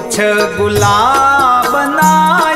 गूछ गुलाब Nile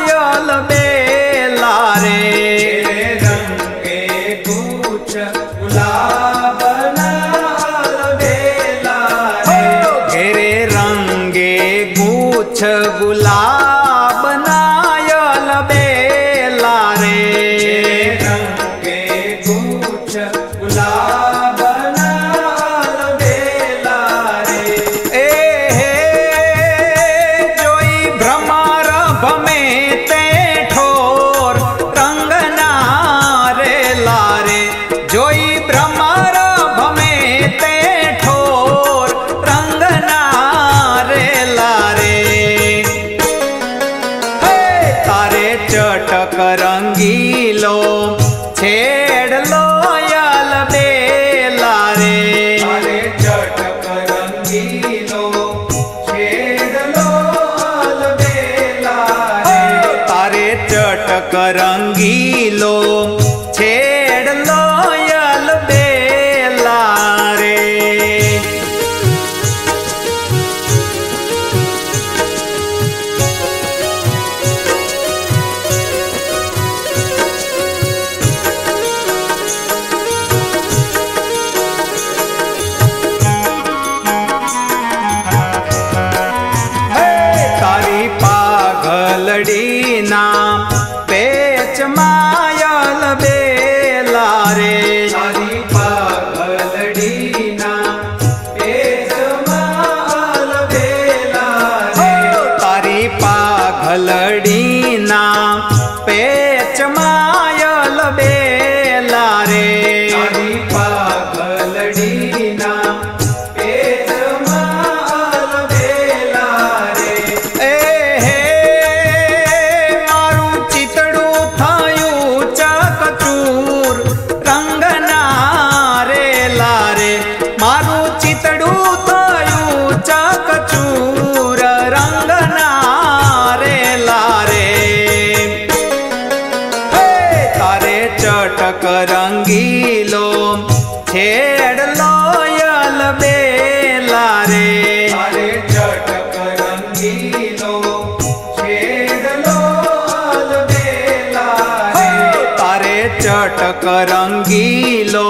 Korangi लो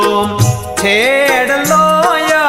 छेड़ लो या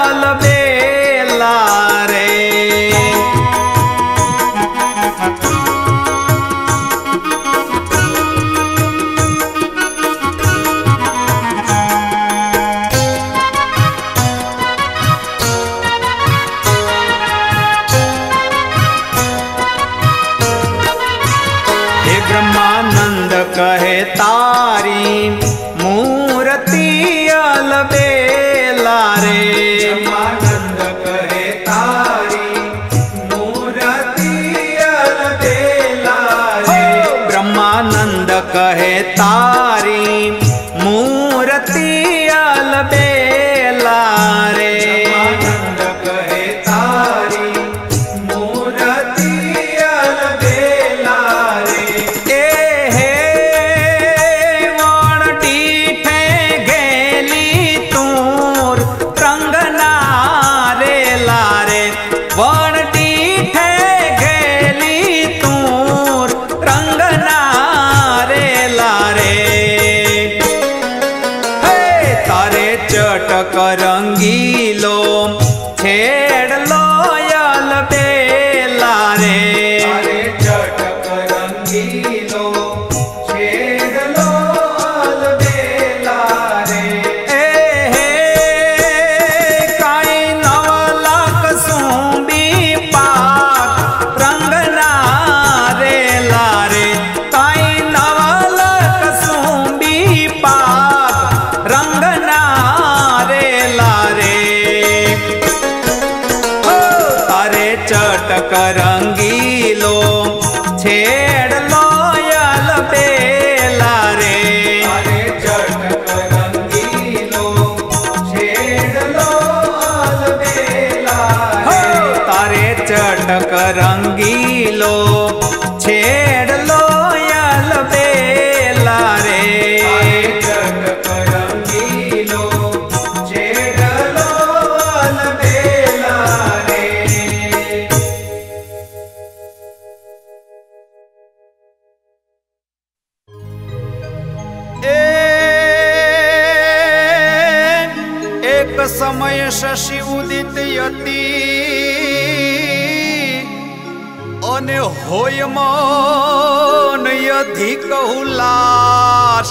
હોય મન અધિક ઉલ્લાસ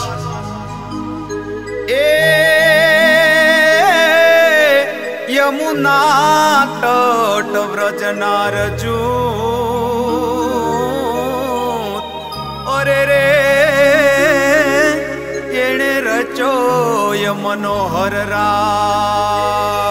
એ યમુના તટ વ્રજનાર જૂત અરે રે એણે રચોય મનોહર રા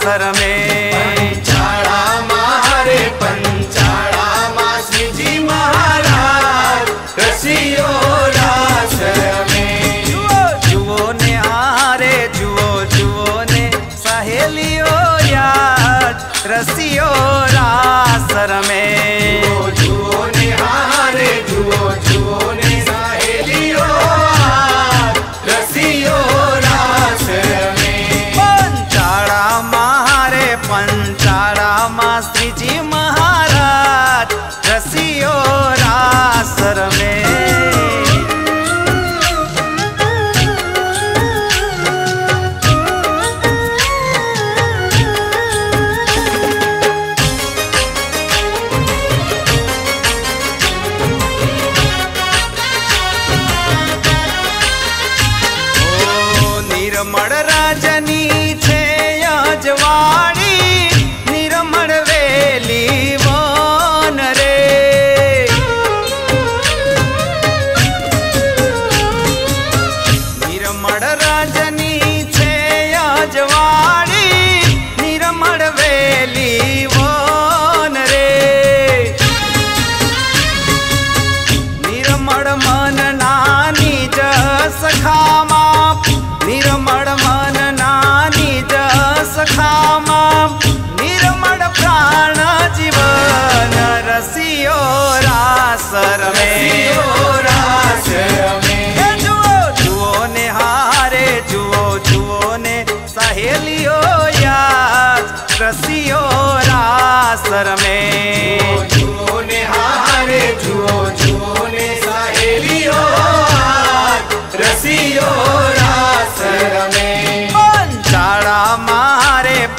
सफ़र में।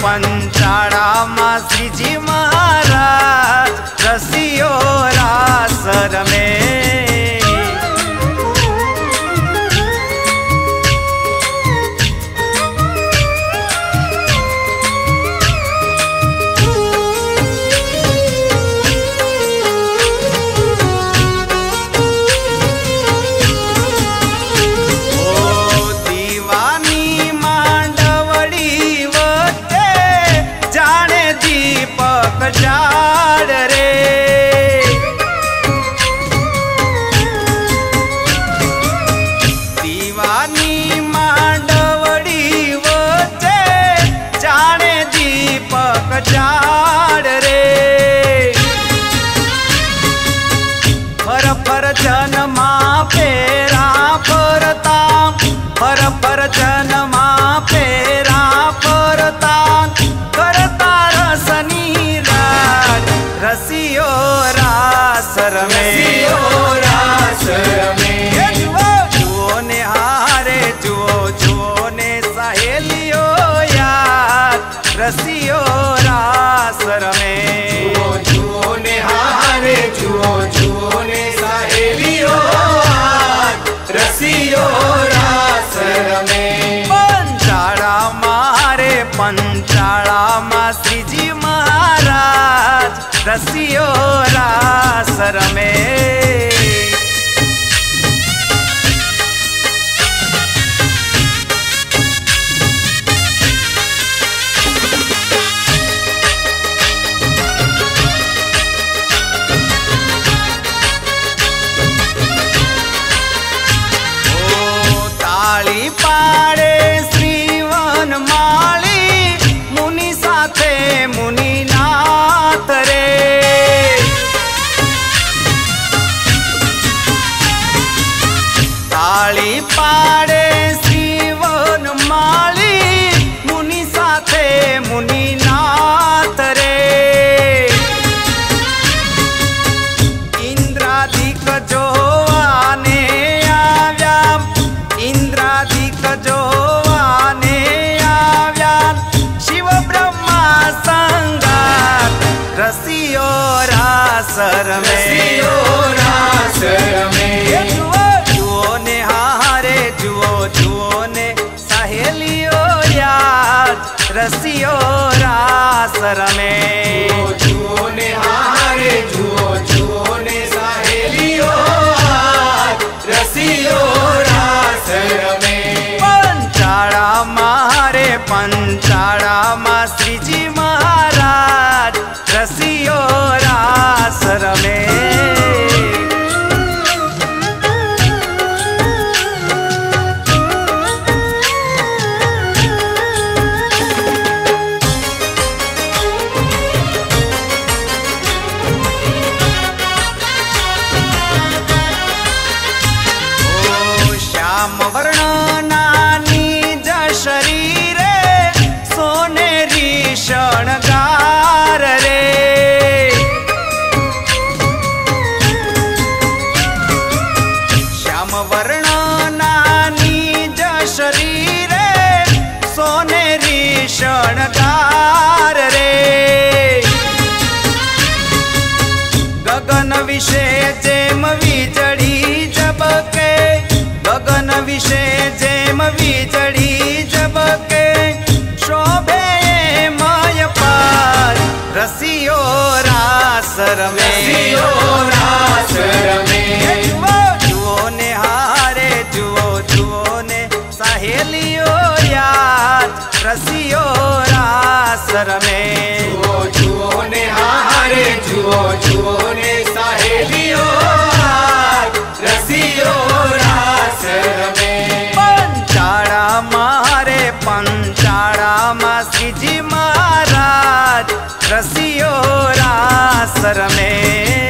पञ्चाळा मा सिजि मारासियो रामे शास्त्री जी महाराज रसियो रा सर रसियो रास रमे जुओ ने हारे जुओ जुओ ने रास रमे पंचाड़ा मारे पंचाड़ा मा श्री मवी चढ़ी जब के शोभे माय पार रसियो रासर में। रसियो रासर में। जुओ ने हारे जुओ जुओ ने सहेलियो यार रसियो रासर में। जुओ जुओ ने हारे जुओ ने सहेलियो रसियो रासर में। મારે પંચાળામાં શ્રીજી મહારાજ રસિયો રાસ રમે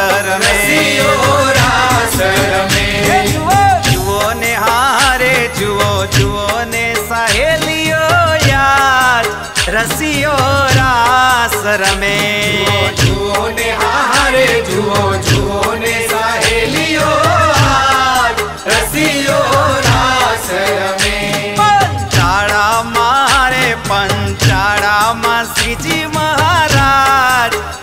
सर में। जुओ ने हारे जुओ जुओ ने सहेलियो यार रसियो रासर में। ने हारे जुओ जुओ ने सहेलियो रसियो रासर में। पंचाड़ा मारे पंचाड़ा मसीजी महाराज।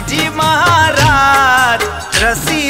जी महाराज रसी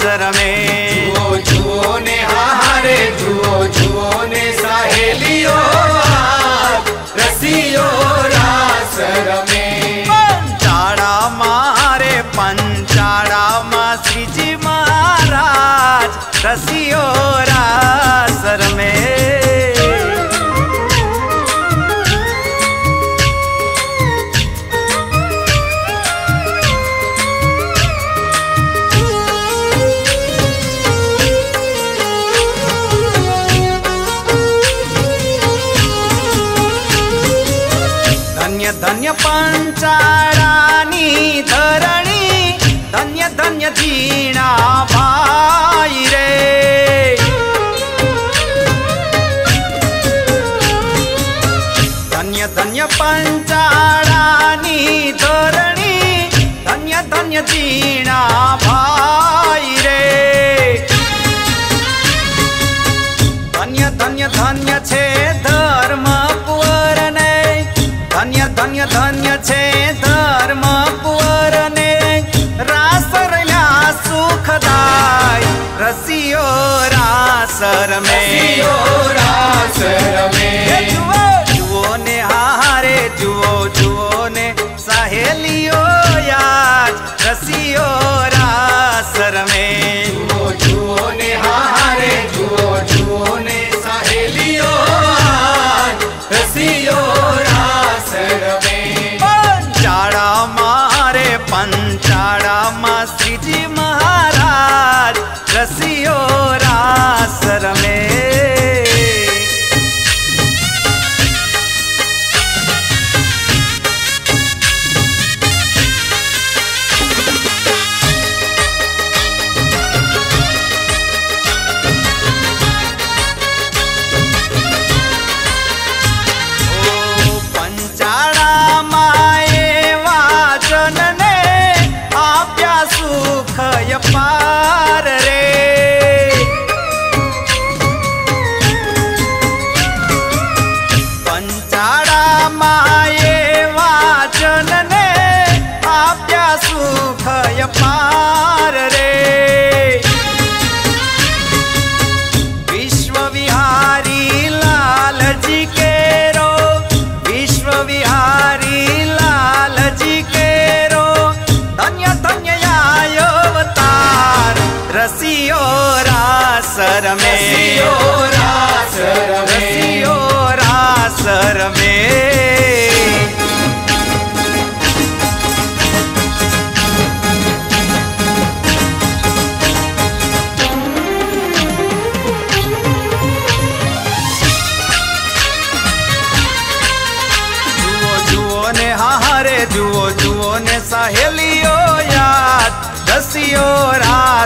अवसर में। जुओ जुओ ने हारे जुओ जुओ ने सहेलियो रसियो रासर में। पंचाड़ा मारे पंचाड़ा मा श्री जी महाराज रसियो रासर में। ધન્ય ભાઈ રે. ધન્ય ધન્ય ધન્ય છે ધર્મ પુવરને. ધન્ય ધન્ય ધન્ય છે ધર્મ પુવરને. રાસ રહ્યા સુખદાય રસિયો રાસર રમે રસિયો રાસ જુઓ ને હારે જુઓ જુઓ ને સહેલીઓ યાદ રસિયો રાસ રમે જુઓ જુઓ ને હારે જુઓ જુઓ ને સહેલીઓ રસિયો રાસ રમે પંચાળામાં રે પંચાળામાં શ્રીજી મહારાજ રસિયો રાસ રમે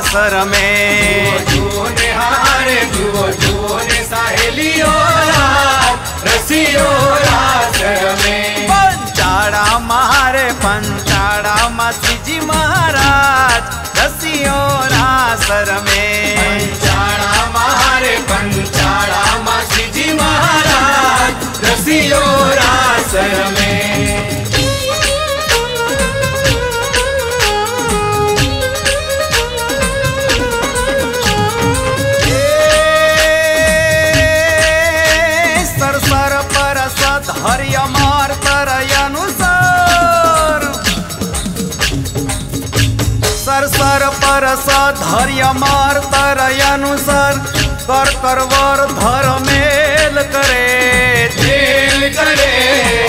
सर में। जुओ निहारे रसियो सर में पंचाड़ा मारे, पंचाड़ा मासी जी महाराज रसियो सर में। पंचाड़ा मारे, पंचाड़ा मासी जी महाराज रसियो हरियमार तर अनुसार कर करवर धर मेल करे। मेल करे।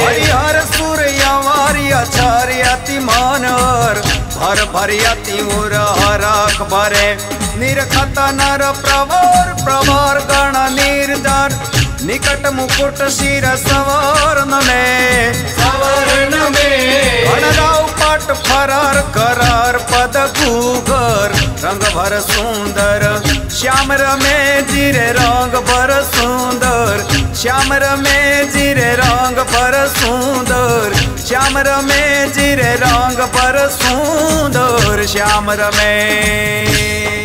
हरिहर सूर्य वार्य छर्य तिमानर भर भर्य तिमुर हरक भरे। निरखत नर प्रवर प्रवर गण निर्धर। निकट मुकुट शिर सवर्ण में सवर्ण में बनराव पट फरार करार पद गुगर। रंग भर सुंदर श्याम में जीरे रंग भर सुंदर। श्याम में जीरे रंग भर सुंदर। श्याम में जीरे रंग भर सुंदर। श्याम में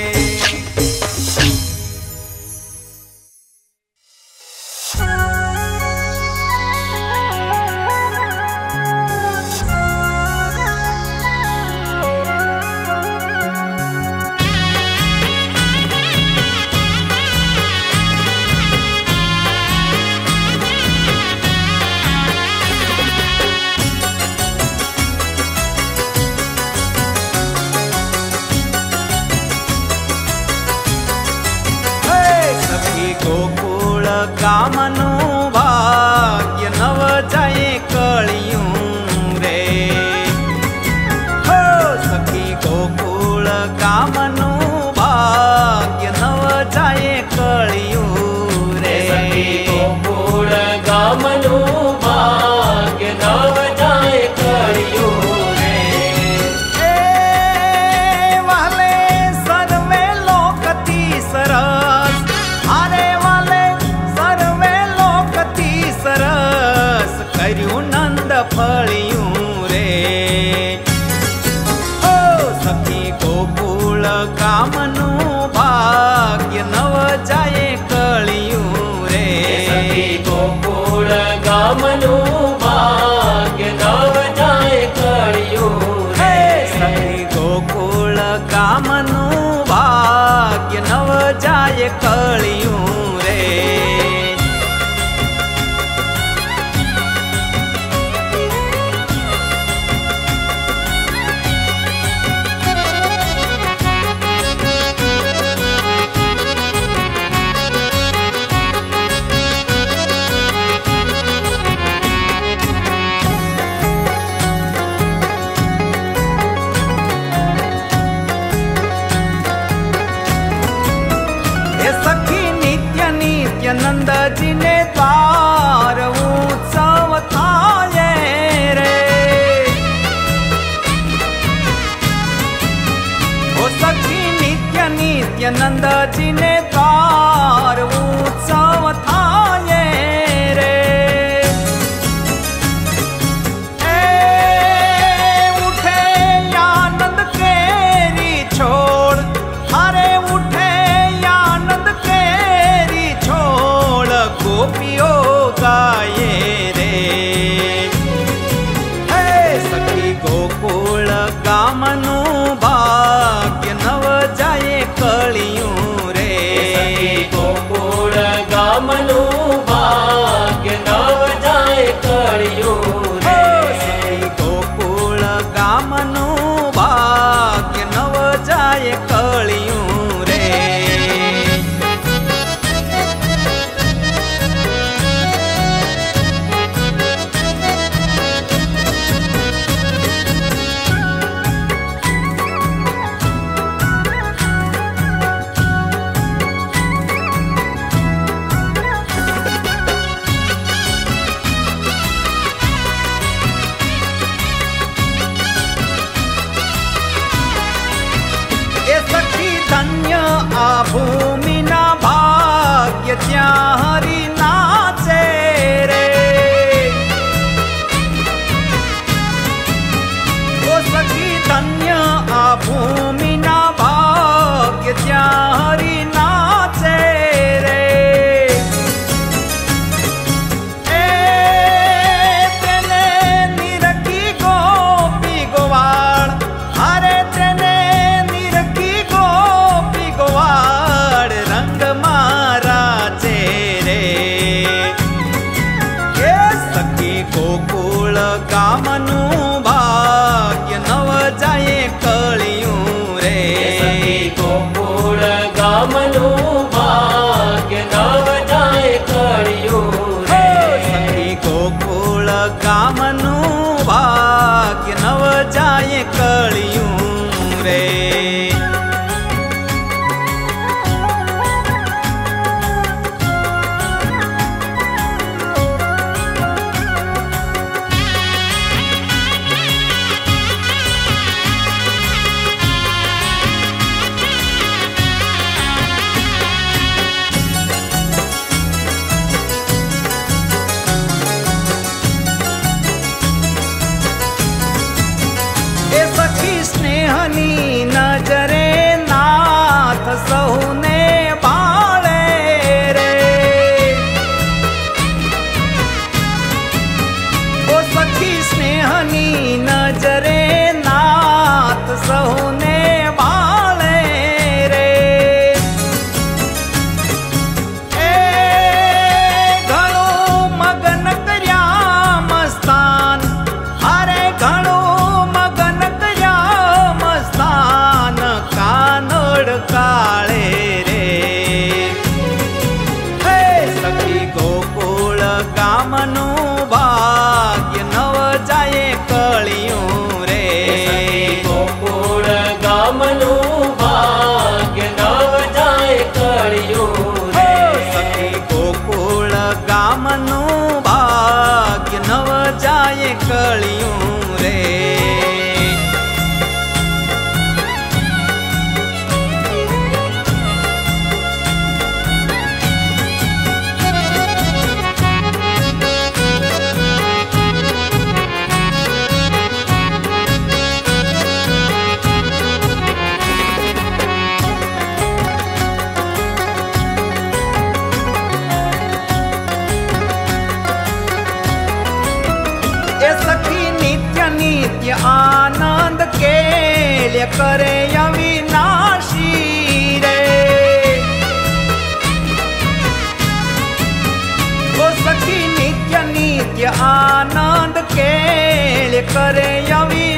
આનંદ કેળ્ય કરે અવિનાશી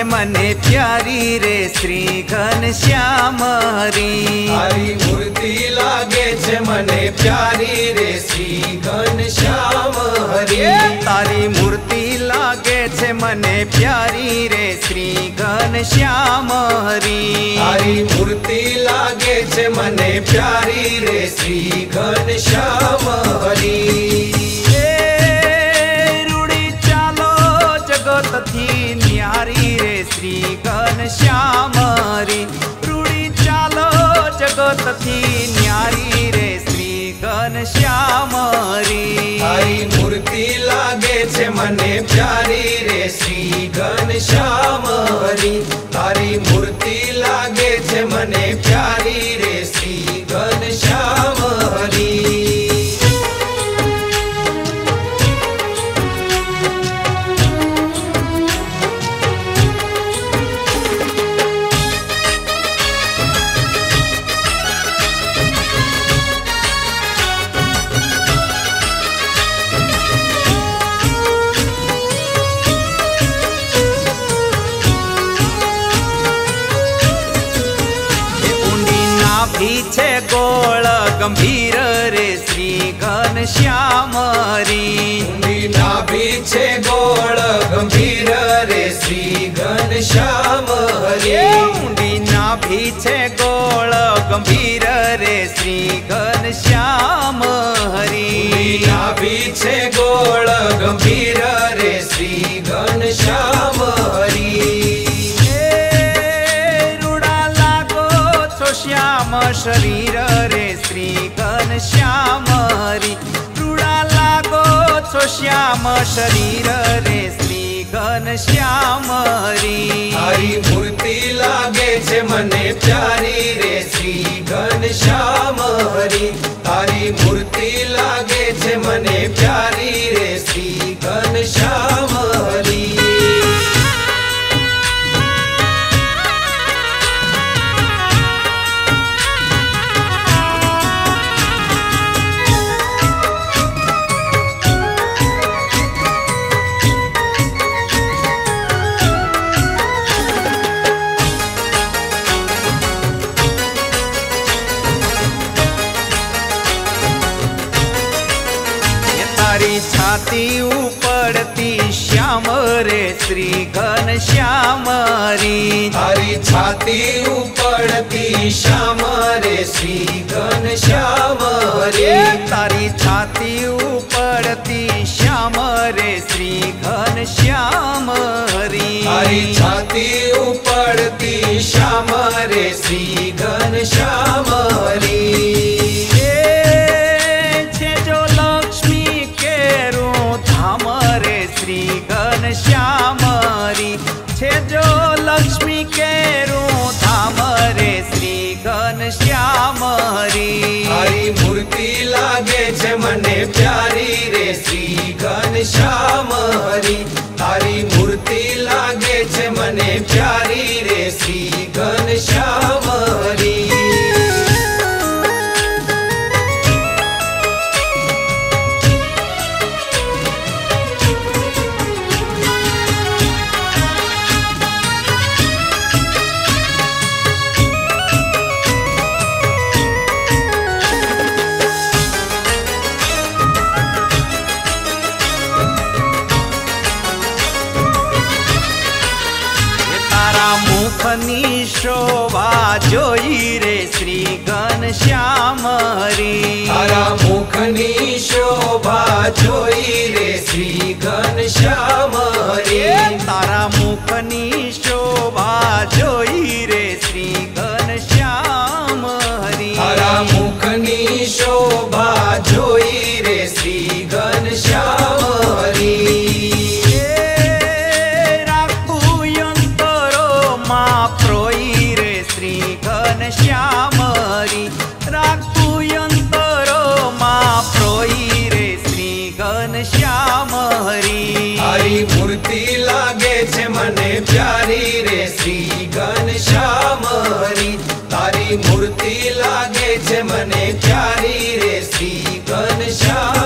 છે મને પ્યારી રે શ્રી ઘનશ્યામ હરી. હરી મૂર્તિ લાગે છે મને પ્યારી રે શ્રી ઘનશ્યામ હરી. તારી મૂર્તિ લાગે છે મને પ્યારી રે શ્રી ઘનશ્યામ હરી. તારી મૂર્તિ લાગે છે મને પ્યારી રે શ્રી ઘનશ્યામ હરી. શ્રી ઘનશ્યામ રે રૂડી ચાલો જગતથી ન્યારી રે શ્રી ઘનશ્યામ હરી તારી મૂર્તિ લાગે છે મને પ્યારી રે શ્રી ઘનશ્યામ રે તારી મૂર્તિ લાગે છે મને श्यामरी। मीना पीछे गोल गंभीर रे श्री घन श्याम हरी मीना पीछे गोळ गंभीर रे श्री घन श्याम हरी मीना पीछे गोळ गंभीर रे श्री घन श्याम हरी श्याम शरीर रे श्री घन श्याम છો શ્યામ શરીર રે શ્રી ઘન શ્યામ હરી. તારી મૂર્તિ લાગે છે મને પ્યારી રે શ્રી ઘનશ્યામ હરી. તારી મૂર્તિ લાગે છે મને પ્યારી રે શ્રી ઘનશ્યામ હરી તારી છાતી ઉપડતી શ્યામ રે શ્રી એ છે જો લક્ષ્મી કેરું ધામ રે શ્રી ઘન શ્યામ છે જો લક્ષ્મી કેરું ધામ રે શ્રી ઘન શ્યામ હરી મૂર્તિ લાગે છે મને પ્યારી રે શ્રી હરી તારા મુખની શોભા જોઈ રે શ્રી ઘનશ્યામ હરી. તારા મુખની जारी रे श्री घनश्याम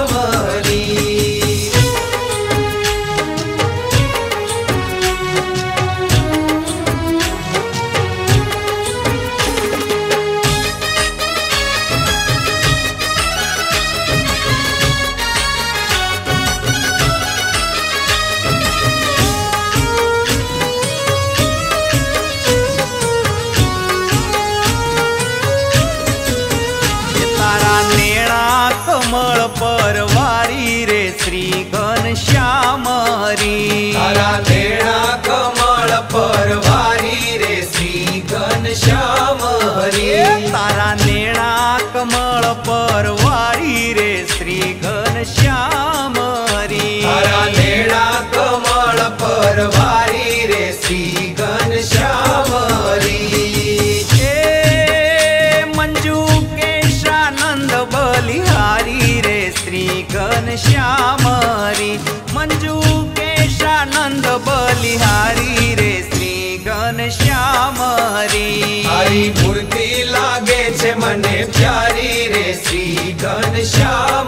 प्यारी रे श्री घनश्याम।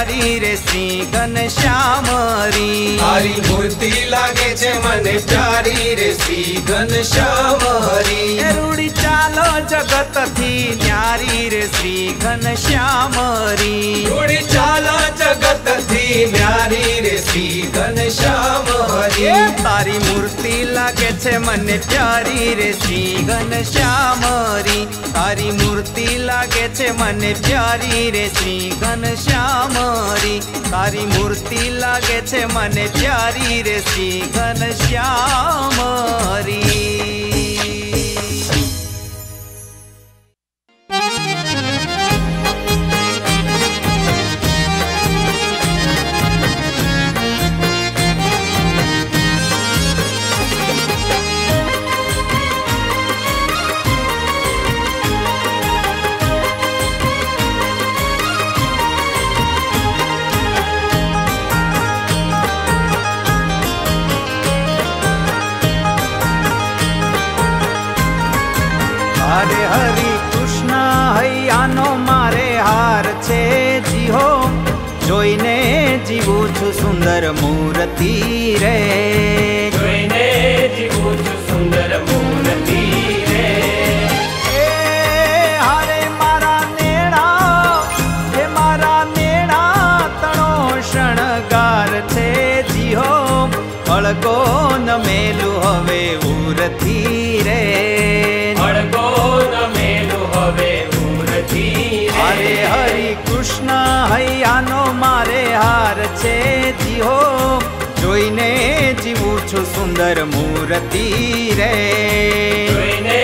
તારી રે શ્રી ઘનશ્યામરી તારી મૂર્તિ લાગે છે મને પ્યારી રે શ્રી ઘનશ્યામરી રૂડી ચાલો જગતથી ન્યારી રે શ્રી ઘનશ્યામરી રૂડી ચાલો જગતથી ન્યારી રે શ્રી ઘનશ્યામરી તારી મૂર્તિ લાગે છે મને પ્યારી રે શ્રી ઘનશ્યામરી તારી મૂર્તિ લાગે છે મને પ્યારી રે શ્રી ઘનશ્યામ મારી તારી મૂર્તિ લાગે છે મને પ્યારી રે શ્રી ઘનશ્યામ હરી. સુંદર મૂર્તિ રે જોઈને જીવું સુંદર એ હારે મારા નેણા એ મારા નેણા તણો શણગાર છે જીહો અળગો ન હવે ઉરથી છું સુંદર મૂર્તિ રે જોઈને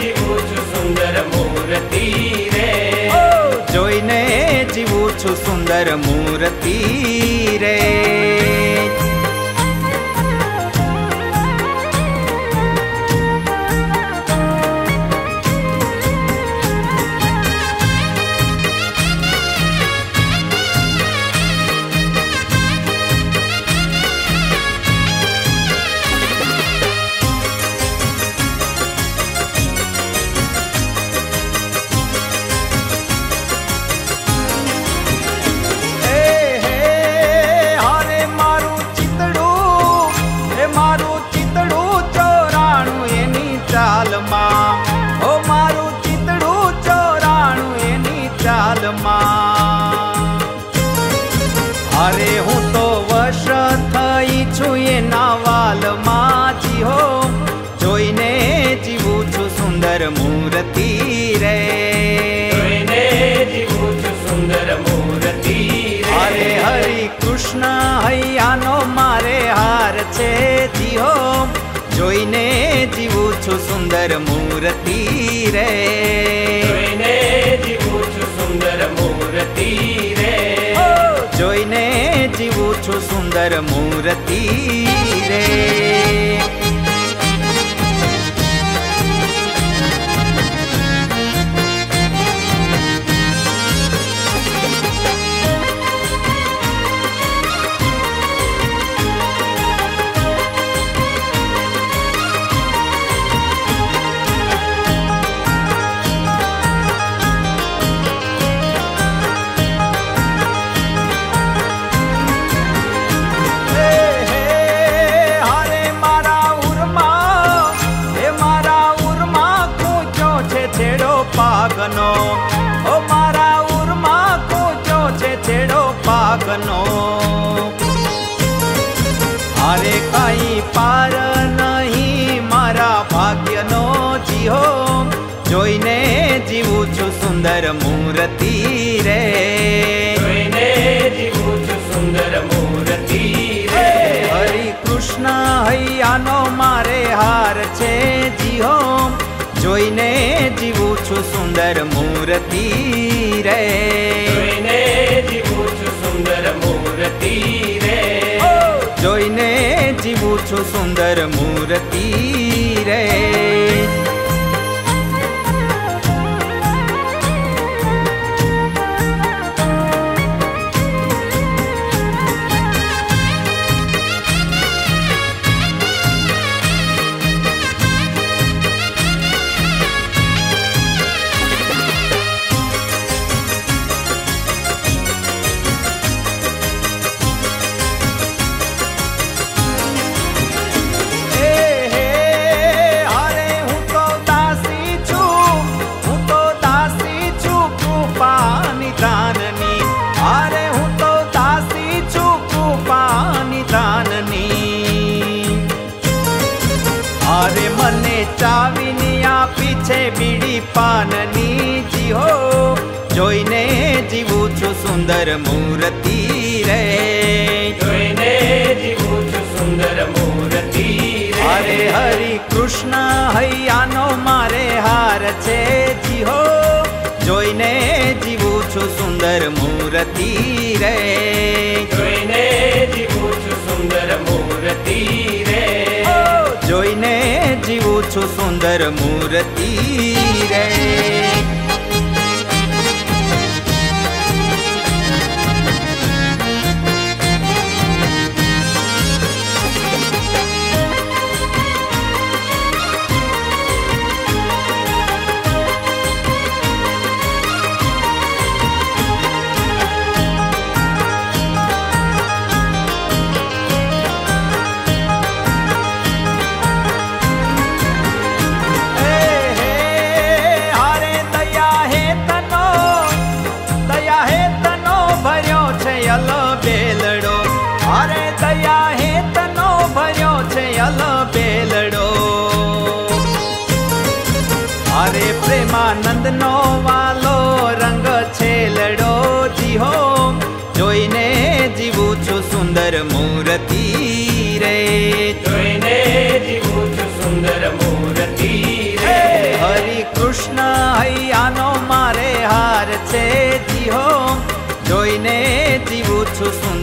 જીવું છું સુંદર મૂર્તિ રે જોઈને જીવું છું સુંદર મૂર્તિ રે ऊंचु सुंदर मूर्ति रे જોઈને જીવું છું સુંદર મૂર્તિ રે જોઈને જીવું છું સુંદર મૂર્તિ રે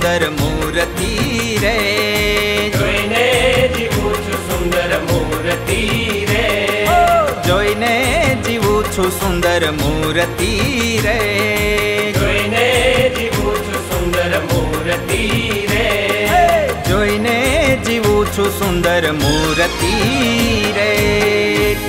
सुंदर मूर्ति रे। जोइने जीवुछु सुंदर मूर्ति रे। जोइने जीवुछु सुंदर मूर्ति रे। जोइने जीवुछु सुंदर मूर्ति रे। जोइने जीवुछु सुंदर मूर्ति रे।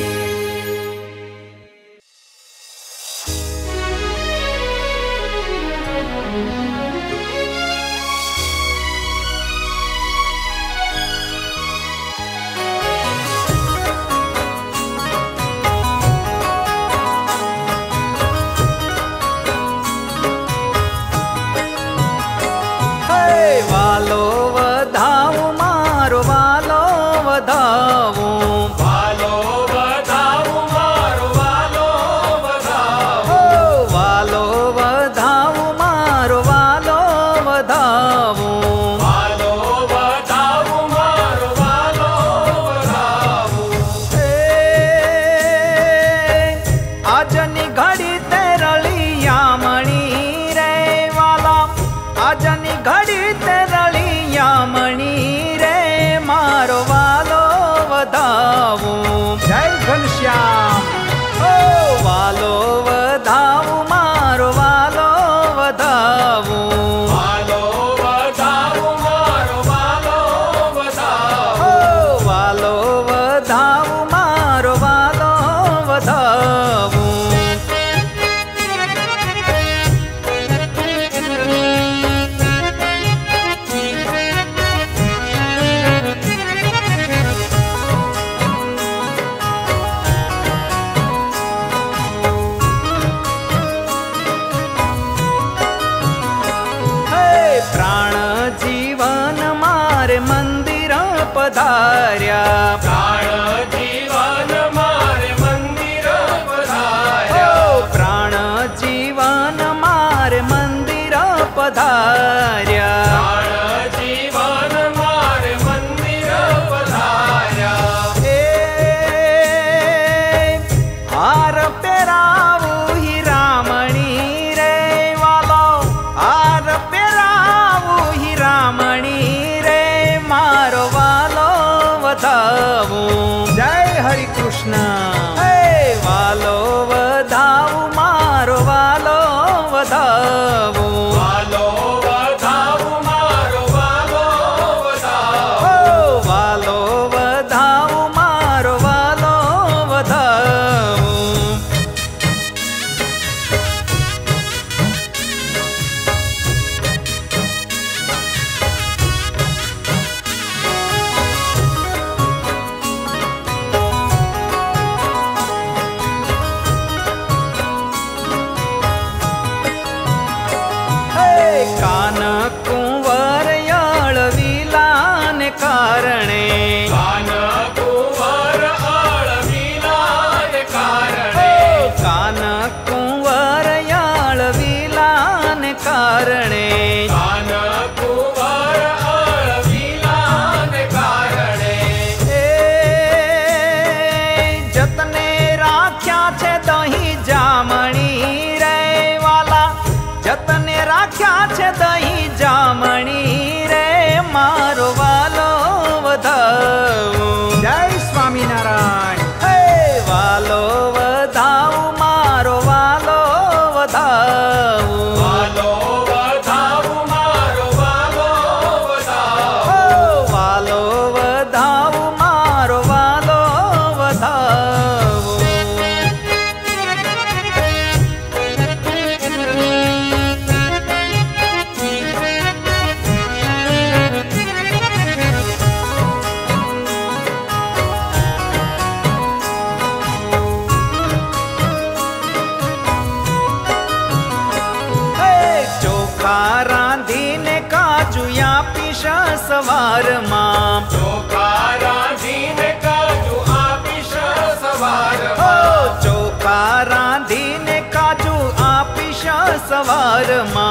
मार मा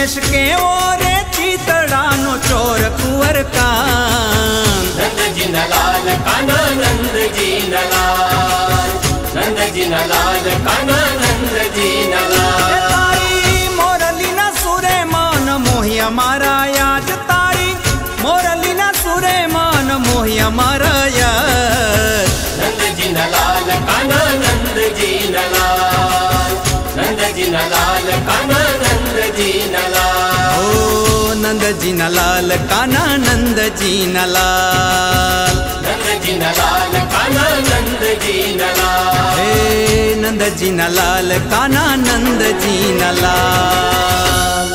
રમેશ કેવો રે ચીતડાનો ચોર કુંવર કાન નંદજી નલાલ કાના નંદજી નલાલ નંદજી નલાલ કાના નંદજી નલાલ મોરલીના સુરે માન મોહી અમારા યાદ તારી મોરલીના સુરે માન મોહી અમારા યાદ નંદજી નલાલ કાના નંદજી નલાલ નંદજી નલાલ કાના जी नलाल काना नंद जी नलाल नंद जी नंद जी नलाल हे नंद जी नलाल काना नंद जी नलाल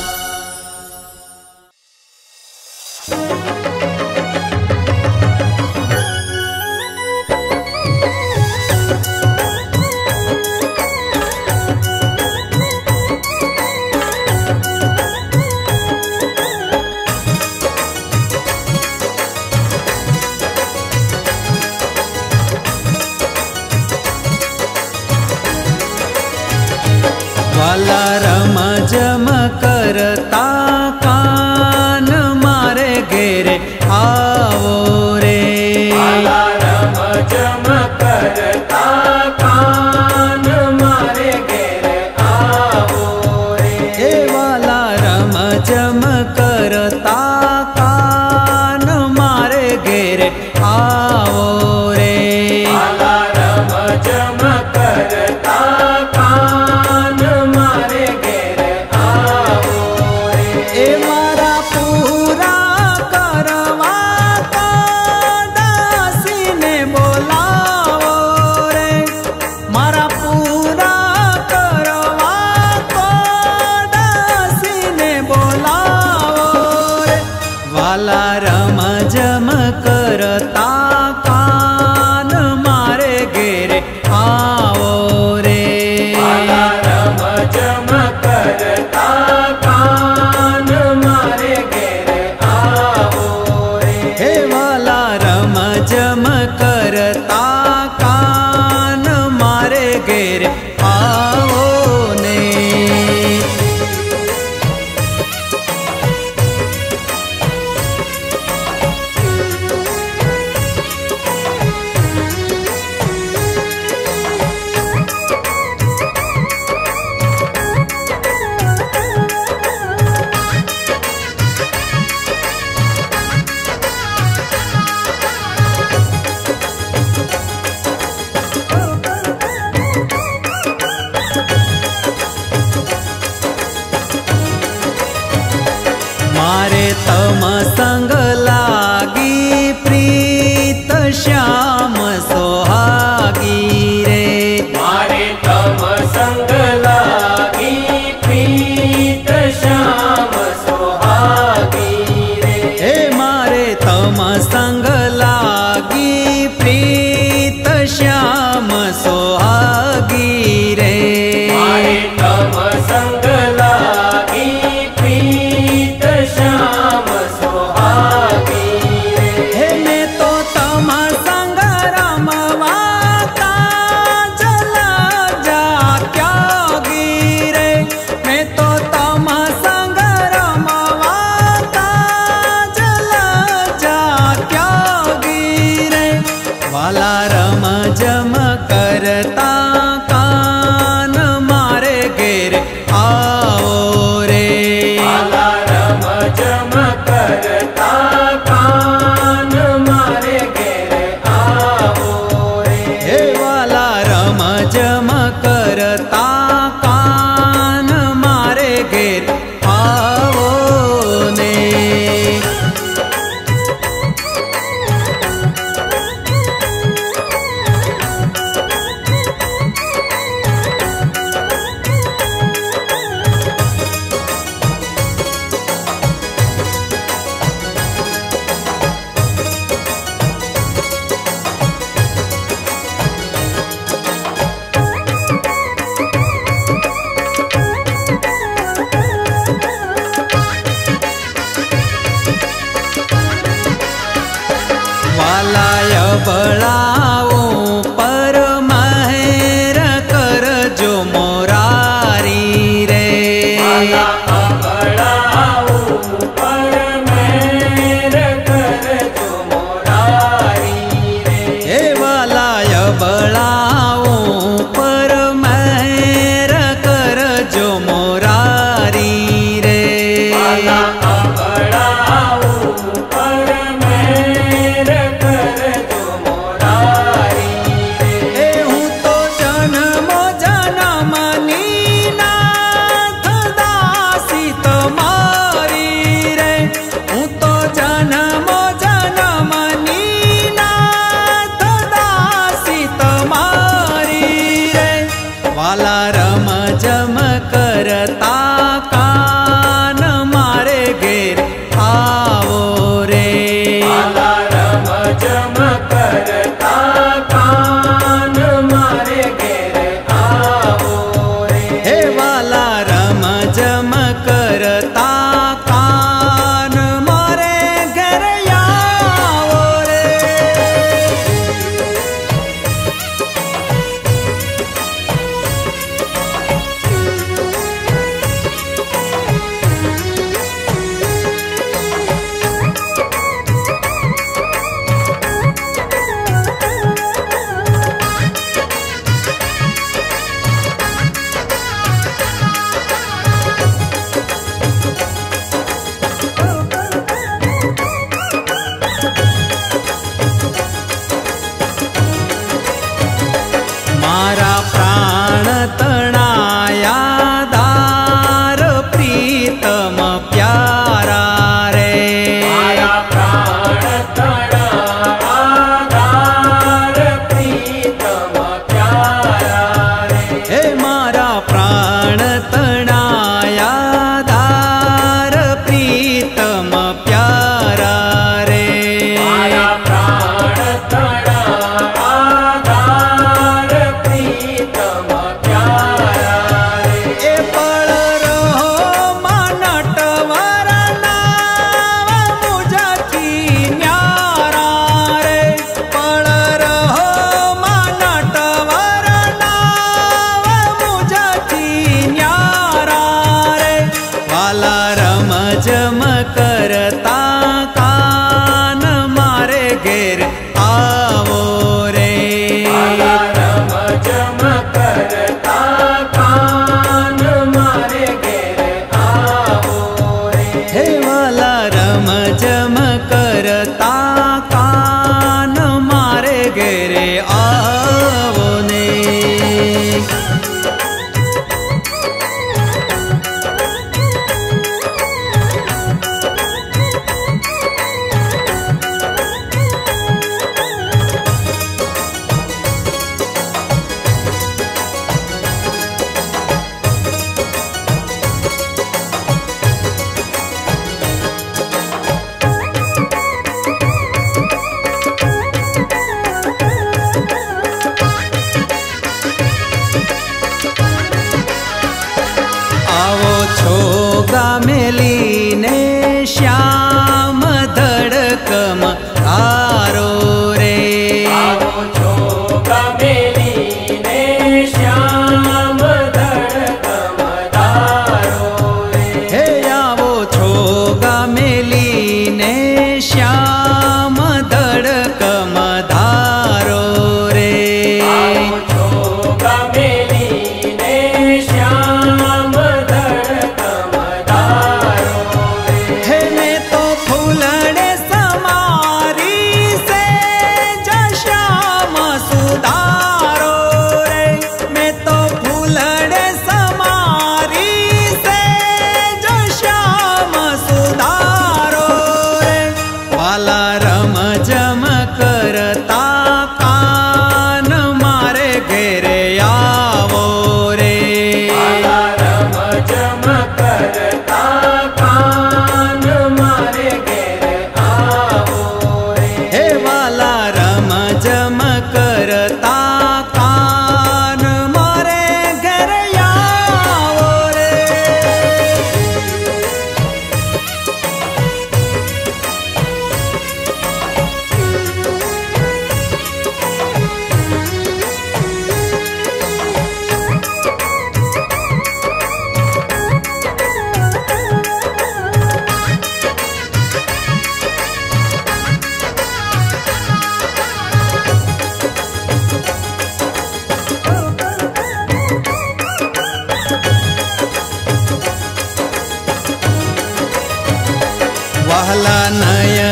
वाला नया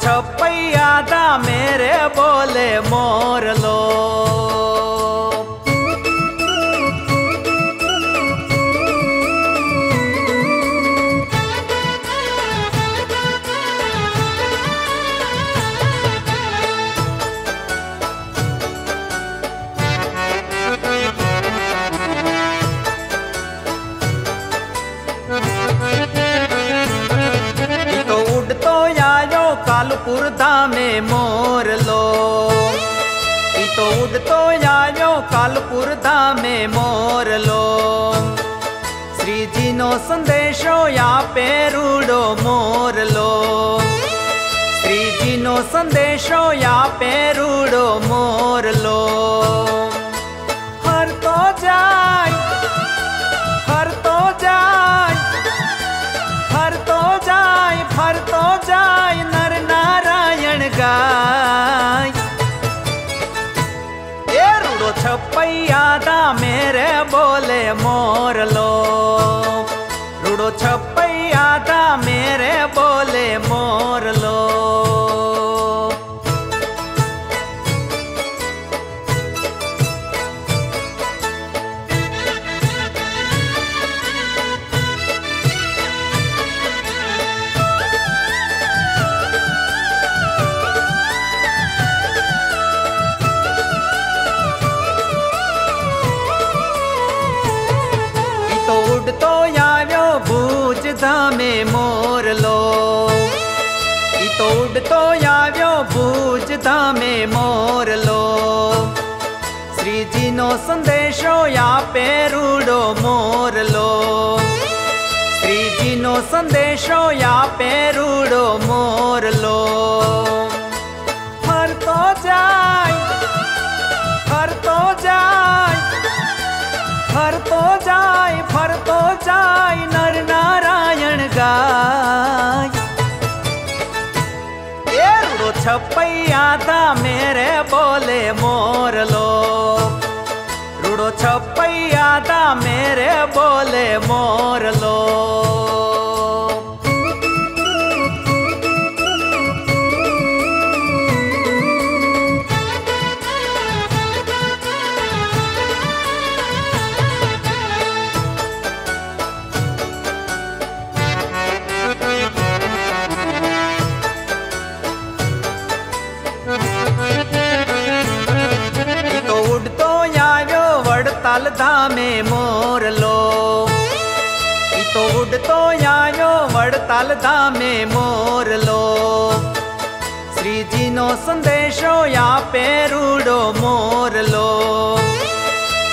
छपैया दा मेरे बोले मोर लो। पुरधा में मोर लो। ई तो उड़तो आयो कालपुर धाम में मोर लो। श्री जी नो संदेशो या पे रूड़ो मोर लो। श्री जी नो संदेशो या पे रूड़ो मोर लो। हर तो जाय, हर तो जाय, हर तो जाय, हर तो जाय नर ए रूड़ो छपैया दा मेरे बोले मोर लो। रूड़ो छप ભુજ ધામે મોર લો. શ્રીજીનો સંદેશો આપે રૂડો મોર લો. શ્રીજીનો સંદેશો આપે રૂડો મોર લો. ફરતો જાય ફરતો જાય ફરતો જાય ફરતો જાય નર નારાયણ ગાય. छपैया दा मेरे बोले मोर लो रुड़ो छपैया दा मेरे बोले मोर लो ધામે મોરલો શ્રીજીનો સંદેશો આપે રૂડો મોરલો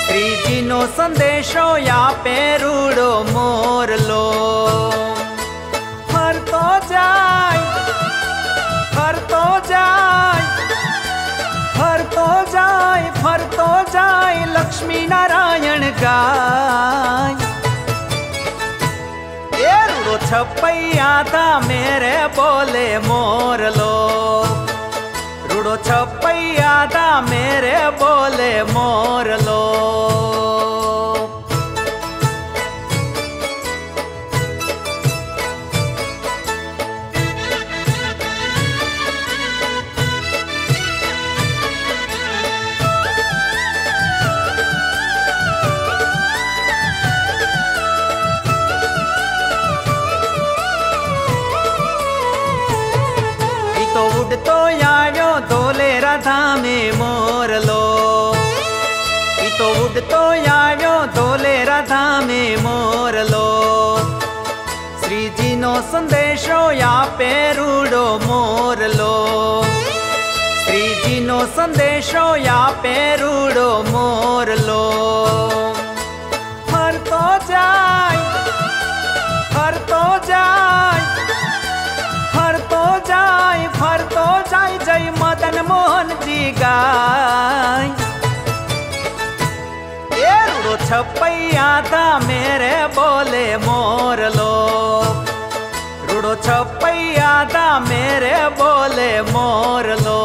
શ્રીજીનો સંદેશો આપે રૂડો મોરલો ફરતો જાય ફરતો જાય ફરતો જાય ફરતો જાય લક્ષ્મી નારાયણ ગાય. तो छपैया था मेरे बोले मोर लो। रुड़ो छपैया था मेरे बोले मोर लो। या पेरूडो मोर लो। श्री जी नो संदेशो या पेरूडो मोर लो। हर तो जाय, हर तो जाय, हर तो जाय, हर तो जाय जय मदन मोहन जी गाय। छपैया था मेरे बोले मोर लो। उड़ो छपैया दा मेरे बोले मोर लो।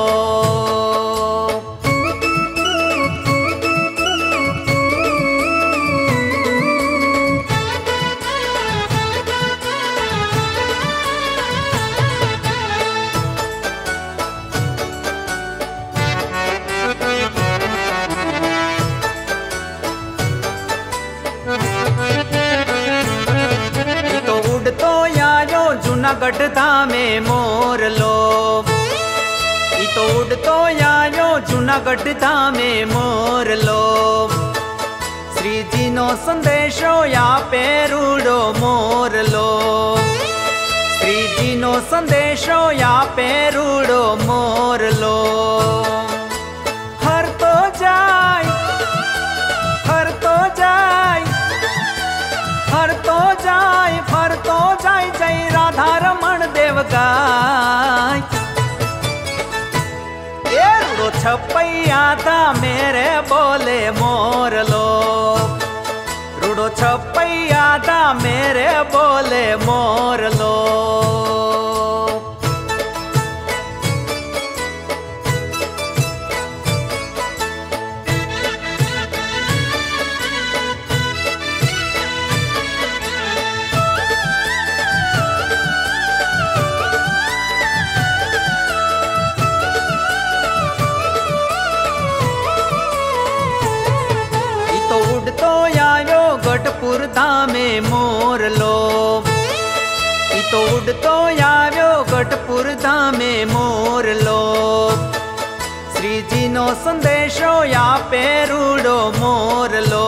तो उड़ तो या न गढ़ता में मोर लो ई तो उड़तो आयो जूनागढ़ में मोर लोभ। श्री जी नो संदेशो या पेरूड़ो मोर लोभ। श्री जी नो संदेशो या पेरूड़ो मोर लो हर तो जाय, हर तो जाय, हर तो जाय। पुकार तो जाय जय राधा रमण देव गाय छपैया था मेरे बोले मोर लो रूडो छपैया था मेरे बोले मोर लो ધામે મોરલો ઈ તો ઉડતો આવ્યો ગઢપુર ધામે મોરલો શ્રીજીનો સંદેશો આપે રૂડો મોરલો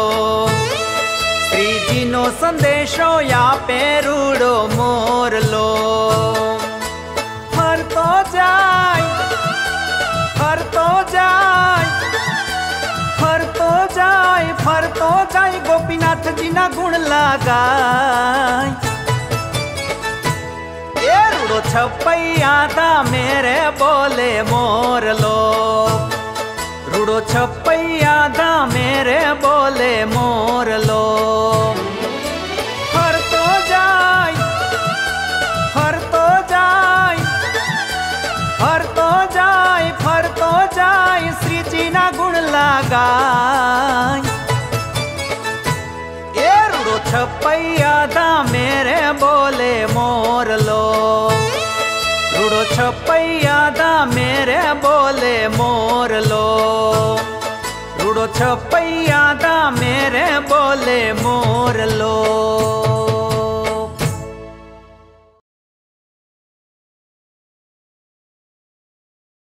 શ્રીજીનો સંદેશો આપે રૂડો મોરલો ફરતો જાય ફરતો જાય. तो जाए, फर तो जाए, गोपीनाथ जी ना गुण लगा एरुड़ो छपैया दा मेरे बोले मोर लो रुड़ो छपैया दा मेरे बोले मोर लो गुण लगाय एरो छपैया दा मेरे बोले मोर लो। रुड़ो छपैया दा मेरे बोले मोर लो। रुड़ो छपैया दा मेरे बोले मोर लो।